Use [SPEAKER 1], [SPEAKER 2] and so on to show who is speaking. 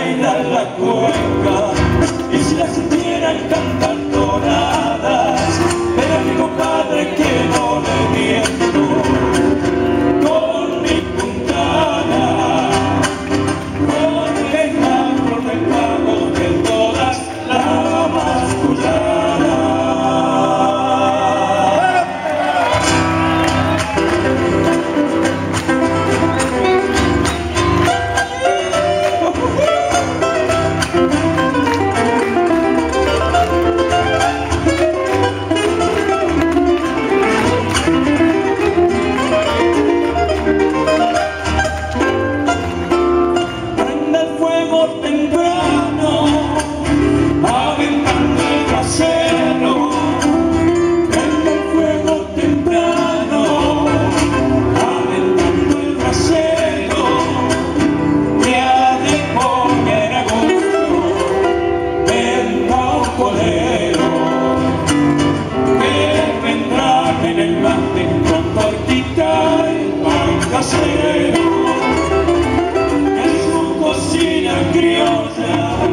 [SPEAKER 1] bailar la cueca. Y si las vieran cantar tonadas, pero mi compadre que no cocina, es é un cocina assim criolla.